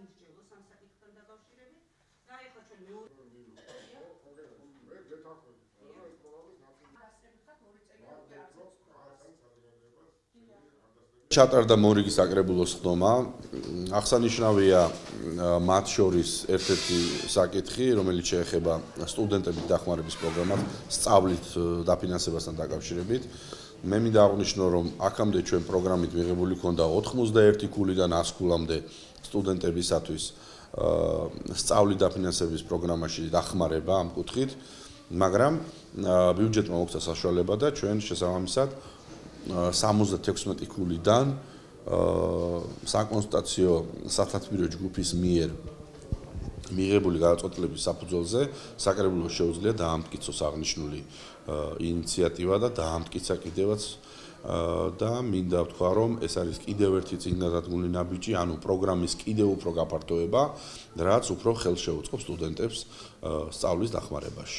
არ იმსჯელოს ამ საკითხთან დაკავშირებით და ეხლა ჩვენ მეორე მე გეთახმები რა პროგრამის ნაწილი დასწრებით ხართ ორი წელი უკვე არც ჩატარდა მორიგის აკრებულოს ხდომა. აღსანიშნავია მათ შორის ერთ-ერთი საკითხი, რომელიც შეეხება სტუდენტების დახმარების პროგრამას სწავლით დაფინანსებასთან დაკავშირებით. მე მინდა აღვნიშნო, რომ აქამდე ჩვენ პროგრამით მიღებული ქონდა 91 ქულიდან 100 ქულამდე სტუდენტებისათვის სწავლით დაფინანსების პროგრამაში დახმარება ამ კუთხით, მაგრამ ბიუჯეტმა მოგცა საშუალება და ჩვენ შესაბამისად 76 ქულიდან საკონსტიტუციო სათათბირო ჯგუფის მიერ მიღებული გადაწყვეტილების საფუძველზე საკრებულოს შეუძლია დაამტკიცოს აღნიშნული ინიციატივა და დაამტკიცა კიდევაც და მინდა ვთქვა რომ ეს არის კიდევ ერთი წინადადგმული ნაბიჯი, ანუ პროგრამის კიდევ უფრო გაფართოება, რაც უფრო ხელს შეუწყობს სტუდენტებს სწავლის დახმარებაში.